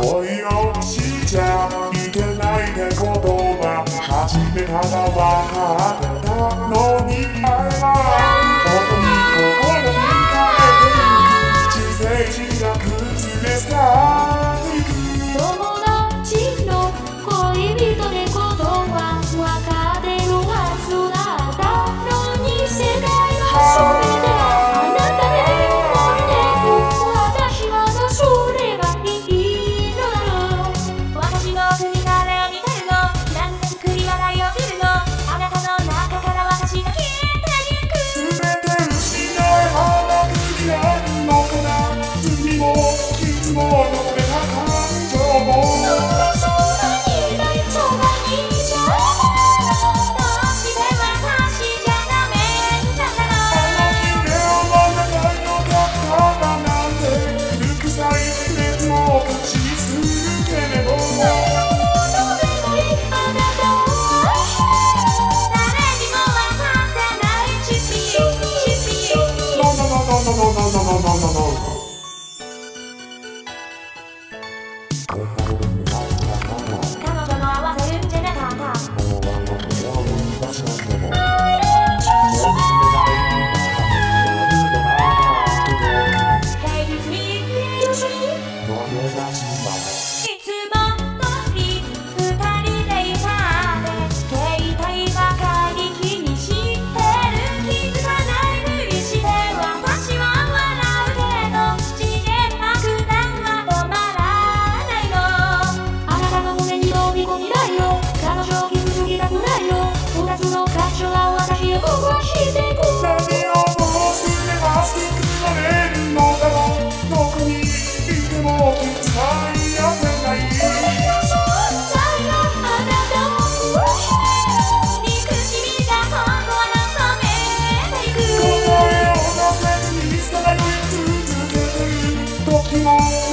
恋をしちゃいけないって言葉は初めから分かってたのにあれは本当に心にかれていく人生が崩れた more. You're not too much. つの価値は私を壊していく何をもうすれば捨てられるのだろうどこにいても気遣い合せない私の存在あなたを壊して憎しみが今後なさめていく答えを出せずにさい続けてる時も